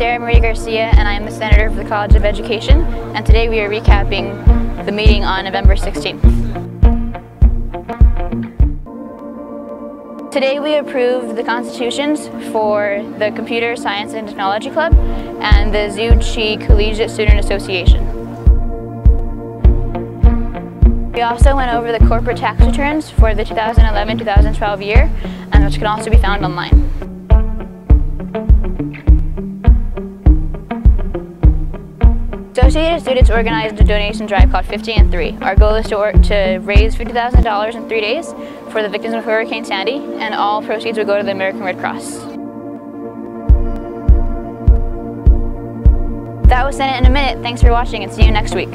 Sarah Marie Garcia and I am the Senator for the College of Education and today we are recapping the meeting on November 16th. Today we approved the constitutions for the Computer Science and Technology Club and the Tzu Chi Collegiate Student Association. We also went over the corporate tax returns for the 2011-2012 year and which can also be found online. Associated students organized a donation drive called 50 and 3. Our goal is to, to raise $50,000 in three days for the victims of Hurricane Sandy, and all proceeds will go to the American Red Cross. That was Senate in a Minute. Thanks for watching and see you next week.